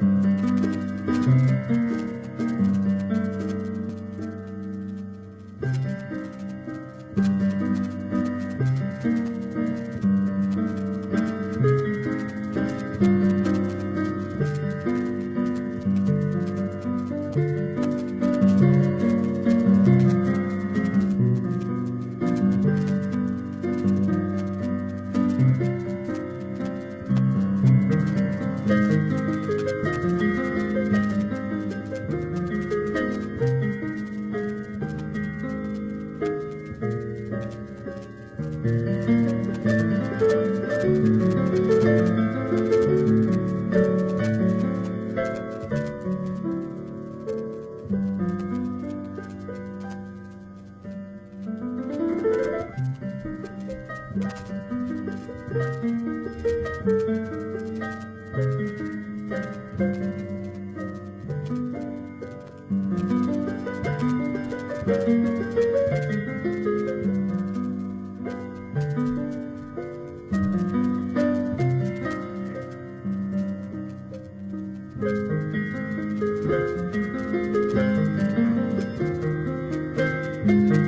うん Música Thank you.